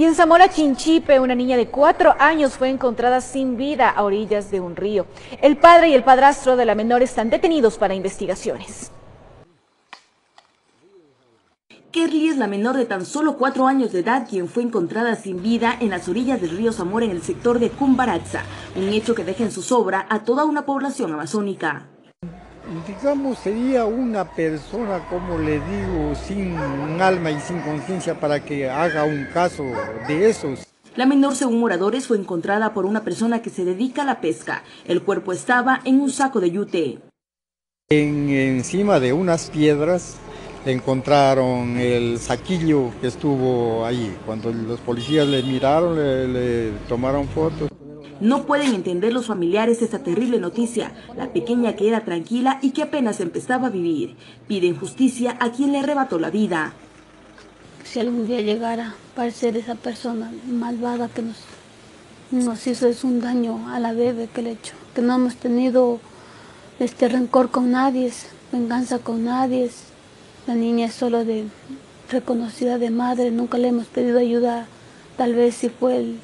Y en Zamora Chinchipe, una niña de cuatro años fue encontrada sin vida a orillas de un río. El padre y el padrastro de la menor están detenidos para investigaciones. Kerly es la menor de tan solo cuatro años de edad quien fue encontrada sin vida en las orillas del río Zamora en el sector de Cumbaratza, un hecho que deja en su sobra a toda una población amazónica digamos, sería una persona, como le digo, sin alma y sin conciencia para que haga un caso de esos. La menor, según moradores, fue encontrada por una persona que se dedica a la pesca. El cuerpo estaba en un saco de yute. En, encima de unas piedras encontraron el saquillo que estuvo ahí. Cuando los policías le miraron, le tomaron fotos. No pueden entender los familiares esta terrible noticia. La pequeña que era tranquila y que apenas empezaba a vivir. Piden justicia a quien le arrebató la vida. Si algún día llegara a parecer esa persona malvada que nos, nos hizo es un daño a la bebé que le hecho. Que no hemos tenido este rencor con nadie, venganza con nadie. La niña es solo de reconocida de madre, nunca le hemos pedido ayuda. Tal vez si fue el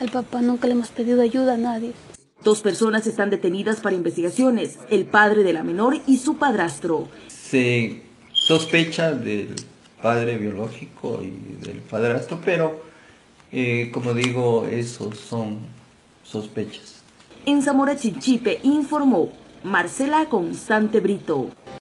al papá nunca le hemos pedido ayuda a nadie. Dos personas están detenidas para investigaciones, el padre de la menor y su padrastro. Se sospecha del padre biológico y del padrastro, pero eh, como digo, esos son sospechas. En Zamora Chinchipe informó Marcela Constante Brito.